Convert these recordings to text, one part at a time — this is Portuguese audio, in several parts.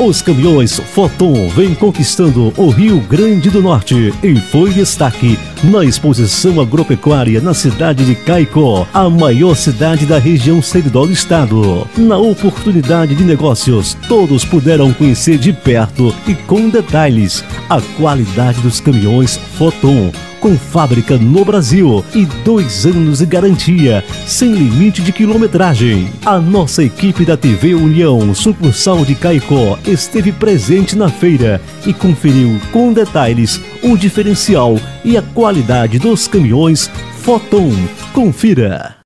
Os caminhões Foton vêm conquistando o Rio Grande do Norte e foi destaque na exposição agropecuária na cidade de Caicó, a maior cidade da região seridó do estado. Na oportunidade de negócios, todos puderam conhecer de perto e com detalhes a qualidade dos caminhões Foton com fábrica no Brasil e dois anos de garantia, sem limite de quilometragem. A nossa equipe da TV União, sucursal de Caicó, esteve presente na feira e conferiu com detalhes o diferencial e a qualidade dos caminhões Foton. Confira.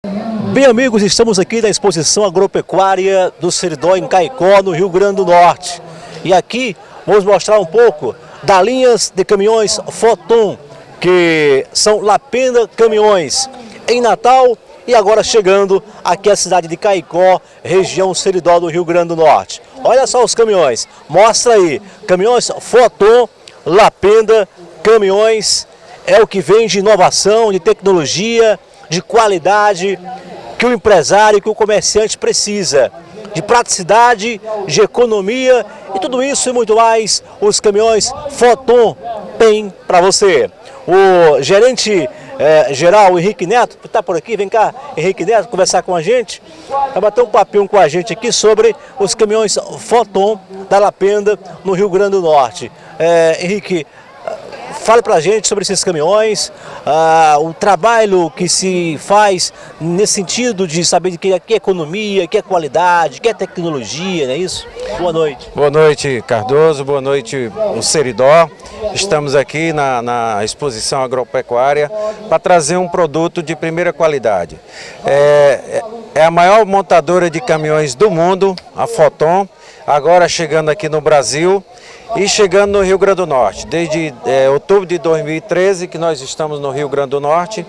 Bem, amigos, estamos aqui na exposição agropecuária do Seridó em Caicó, no Rio Grande do Norte. E aqui vamos mostrar um pouco das linhas de caminhões Foton que são Lapena Caminhões, em Natal e agora chegando aqui à cidade de Caicó, região Seridó do Rio Grande do Norte. Olha só os caminhões, mostra aí, caminhões Foton, Lapenda, caminhões, é o que vem de inovação, de tecnologia, de qualidade que o empresário, que o comerciante precisa. De praticidade, de economia e tudo isso e muito mais, os caminhões Foton tem para você o gerente é, geral, Henrique Neto, está por aqui, vem cá, Henrique Neto, conversar com a gente, vai bater um papinho com a gente aqui sobre os caminhões Foton da Lapenda, no Rio Grande do Norte. É, Henrique, Fale para a gente sobre esses caminhões, uh, o trabalho que se faz nesse sentido de saber que, que é economia, que é qualidade, que é tecnologia, não é isso? Boa noite. Boa noite, Cardoso. Boa noite, o Seridó. Estamos aqui na, na exposição agropecuária para trazer um produto de primeira qualidade. É, é a maior montadora de caminhões do mundo, a Foton, agora chegando aqui no Brasil e chegando no Rio Grande do Norte. Desde é, outubro de 2013 que nós estamos no Rio Grande do Norte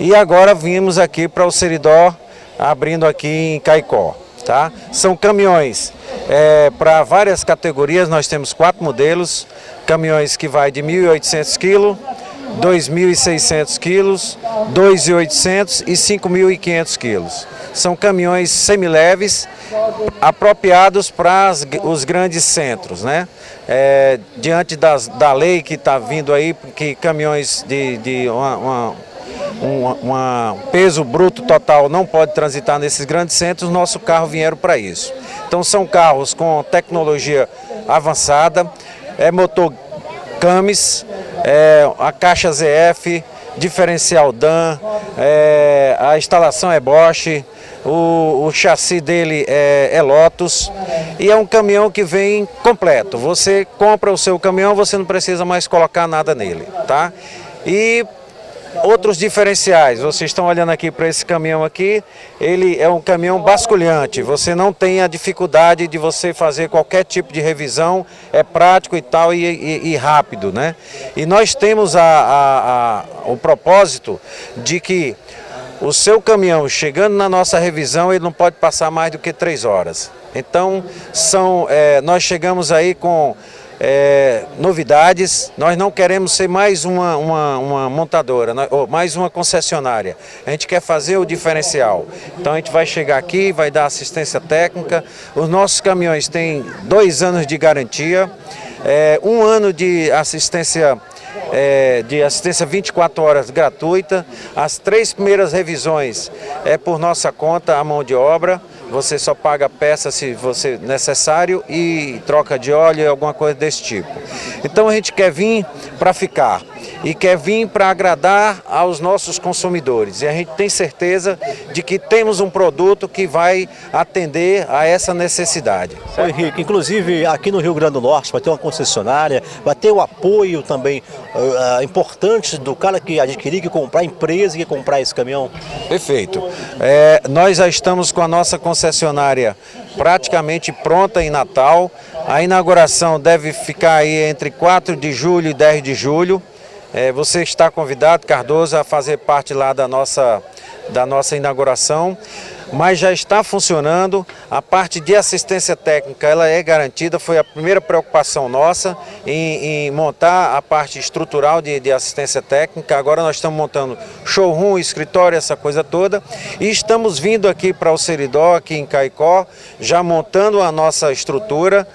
e agora vimos aqui para o Seridó, abrindo aqui em Caicó. Tá? São caminhões é, para várias categorias, nós temos quatro modelos, caminhões que vai de 1.800 quilos, 2.600 quilos, 2.800 e 5.500 quilos. São caminhões semileves, apropriados para os grandes centros, né? É, diante das, da lei que está vindo aí, que caminhões de, de uma, uma, um peso bruto total não pode transitar nesses grandes centros, nosso carro vieram para isso. Então são carros com tecnologia avançada, é motor Camis, é, a caixa ZF, diferencial DAN, é, a instalação é Bosch, o, o chassi dele é, é, Lotus e é um caminhão que vem completo. Você compra o seu caminhão, você não precisa mais colocar nada nele, tá? E outros diferenciais, vocês estão olhando aqui para esse caminhão aqui, ele é um caminhão basculhante, você não tem a dificuldade de você fazer qualquer tipo de revisão, é prático e tal e, e, e rápido, né? E nós temos a, a, a, o propósito de que o seu caminhão chegando na nossa revisão, ele não pode passar mais do que três horas. Então, são, é, nós chegamos aí com é, novidades, nós não queremos ser mais uma, uma, uma montadora, ou mais uma concessionária. A gente quer fazer o diferencial. Então a gente vai chegar aqui, vai dar assistência técnica. Os nossos caminhões têm dois anos de garantia, é, um ano de assistência é, de assistência 24 horas gratuita. As três primeiras revisões é por nossa conta a mão de obra. Você só paga peça se você necessário e troca de óleo e alguma coisa desse tipo. Então a gente quer vir para ficar e quer vir para agradar aos nossos consumidores. E a gente tem certeza de que temos um produto que vai atender a essa necessidade. Oi, Henrique, inclusive aqui no Rio Grande do Norte vai ter uma concessionária, vai ter o apoio também uh, importante do cara que adquirir, que comprar, a empresa que comprar esse caminhão. Perfeito. É, nós já estamos com a nossa concessionária praticamente pronta em Natal. A inauguração deve ficar aí entre 4 de julho e 10 de julho. É, você está convidado, Cardoso, a fazer parte lá da nossa, da nossa inauguração. mas já está funcionando. A parte de assistência técnica ela é garantida, foi a primeira preocupação nossa em, em montar a parte estrutural de, de, assistência técnica. Agora nós estamos montando showroom, escritório, essa coisa toda. E estamos vindo aqui para o Seridó, aqui em Caicó, já montando a nossa estrutura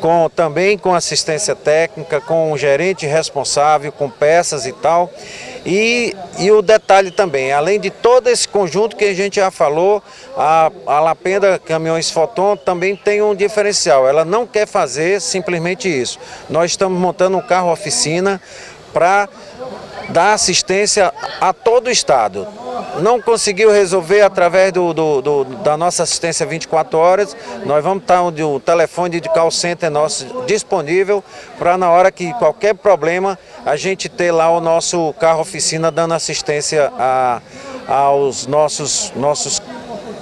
com, também com assistência técnica, com um gerente responsável, com peças e tal. E, e o detalhe também, além de todo esse conjunto que a gente já falou, a, a Lapenda Caminhões Foton também tem um diferencial. Ela não quer fazer simplesmente isso. Nós estamos montando um carro oficina para dar assistência a todo o estado. Não conseguiu resolver através do, do, do, da nossa assistência 24 horas, nós vamos estar onde o telefone de call center nosso disponível para na hora que qualquer problema a gente ter lá o nosso carro oficina dando assistência a, aos nossos, nossos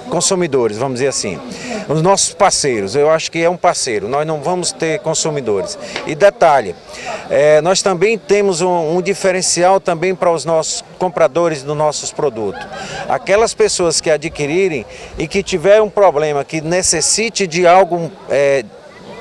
consumidores, vamos dizer assim. Os nossos parceiros, eu acho que é um parceiro, nós não vamos ter consumidores. E detalhe, é, nós também temos um, um diferencial também para os nossos compradores dos nossos produtos. Aquelas pessoas que adquirirem e que tiver um problema, que necessite de algo é,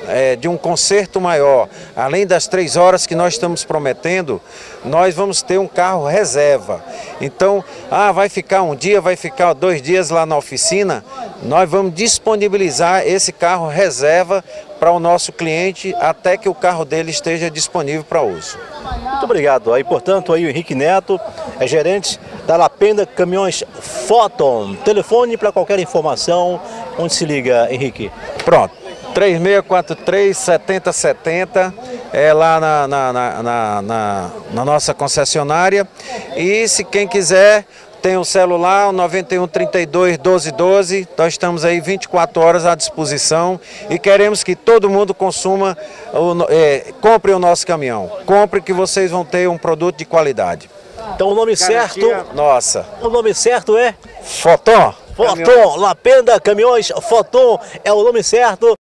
é, de um conserto maior, além das três horas que nós estamos prometendo, nós vamos ter um carro reserva. Então, ah, vai ficar um dia, vai ficar dois dias lá na oficina, nós vamos disponibilizar esse carro reserva para o nosso cliente até que o carro dele esteja disponível para uso. Muito obrigado. Aí, portanto, aí o Henrique Neto é gerente da Lapenda Caminhões Photon. Telefone para qualquer informação. Onde se liga, Henrique? Pronto. 3643 7070 é lá na, na, na, na, na nossa concessionária. E se quem quiser tem o celular, o 91 32 12 12. Nós estamos aí 24 horas à disposição e queremos que todo mundo consuma, o, é, compre o nosso caminhão. Compre que vocês vão ter um produto de qualidade. Então o nome Garantia certo. Nossa. O nome certo é? Foton. Foton, Lapenda Caminhões Foton é o nome certo